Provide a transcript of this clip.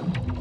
you